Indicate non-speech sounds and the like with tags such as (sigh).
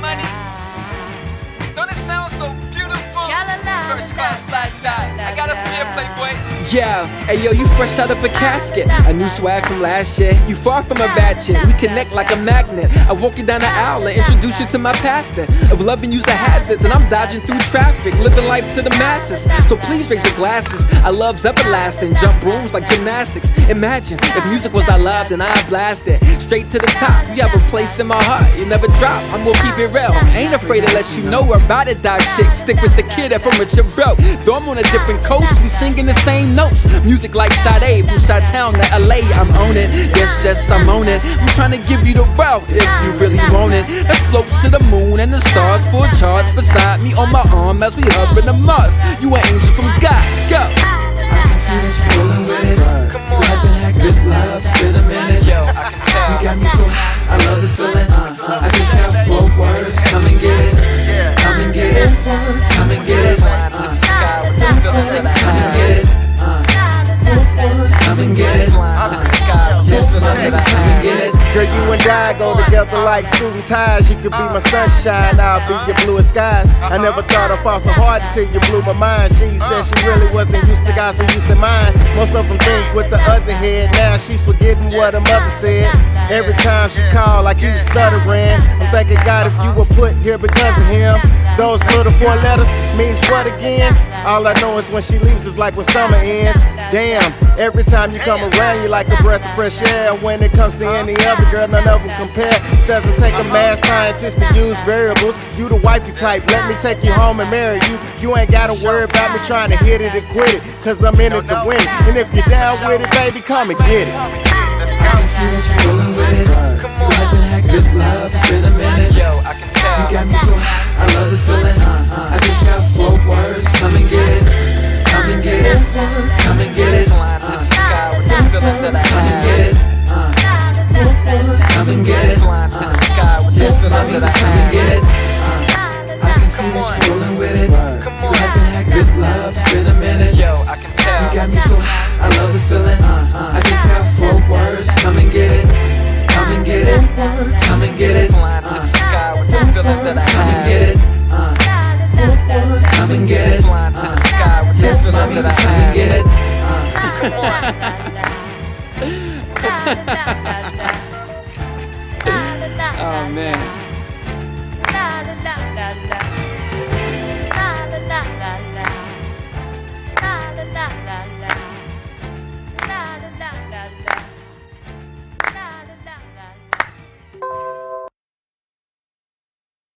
money. Yeah, hey yo, you fresh out of a casket. A new swag from last year. You far from a chick. We connect like a magnet. I walk you down the aisle and introduce you to my pastor. Of loving you's a hazard, then I'm dodging through traffic, living life to the masses. So please raise your glasses. Our love's everlasting. Jump brooms like gymnastics. Imagine if music was our love, then I'd blast it straight to the top. You have a place in my heart. You never drop. I'm gonna keep it real. Ain't afraid to let you know about it, dog chick. Stick with the kid that from a belt. Though I'm on a different coast, we singing the same notes. Music like Sade from Chi Town to LA. I'm on it. Yes, yes, I'm on it. I'm trying to give you the route if you really want it. Let's float to the moon and the stars full charge beside me on my arm as we hover in the Mars. You an angel from God. Go. I can see that you're rolling with it. Come on. You and I go together like suit and ties. You could be my sunshine, I'll be your bluest skies. I never thought I'd fall so hard until you blew my mind. She said she really wasn't used to guys who used to mine. Most of them think with the other head. Now she's forgetting what her mother said. Every time she called, I keep stuttering. I'm thanking God if you were put here because of him. Those little four letters means what again? All I know is when she leaves is like when summer ends. Damn, every time you come around, you like a breath of fresh air. When it comes to any other girl, none of them compare. Doesn't take a mad scientist to use variables. You the wifey type, let me take you home and marry you. You ain't gotta worry about me trying to hit it and quit it, cause I'm in it to win. it. And if you're down with it, baby, come and get it. I can Come and get it. Come and get it. Come and get it. I can see that you're rolling with it. You haven't had good love, it's been a minute. You got me so high, I love this feeling. I just have four words, come and get it. Come and get it. Come and get it. Flying to the sky with the feeling that I Come and get it. Come and get it. Come and get it. Come on. (laughs) oh man.